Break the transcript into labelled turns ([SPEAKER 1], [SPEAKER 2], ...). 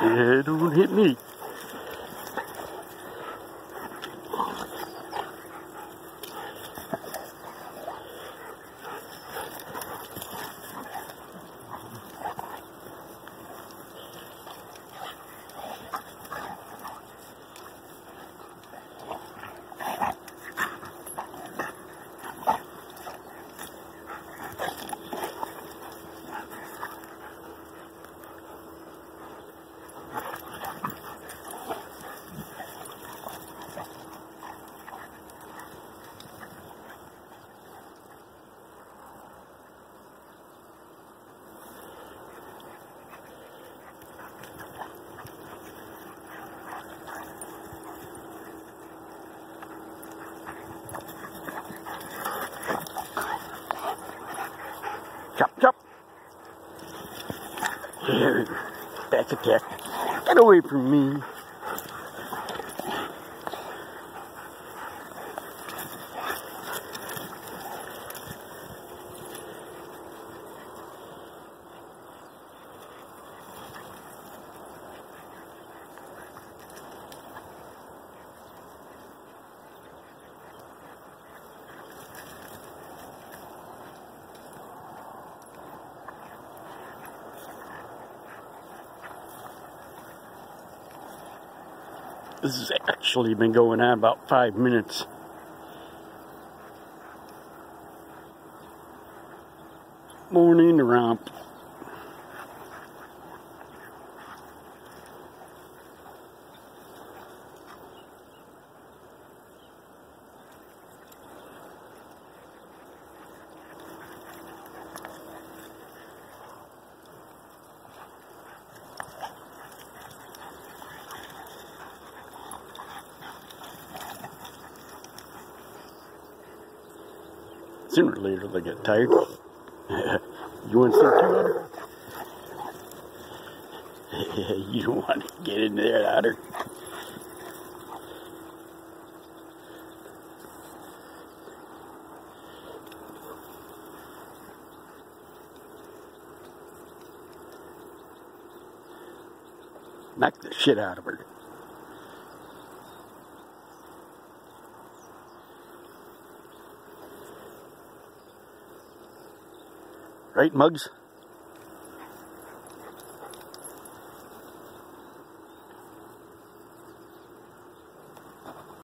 [SPEAKER 1] Yeah, don't hit me. Here, a attack. Get away from me. This has actually been going on about five minutes. Morning romp. Sooner or later they get tired. you want some too, Otter? you don't want to get in there, Otter. Knock the shit out of her. Right, Mugs?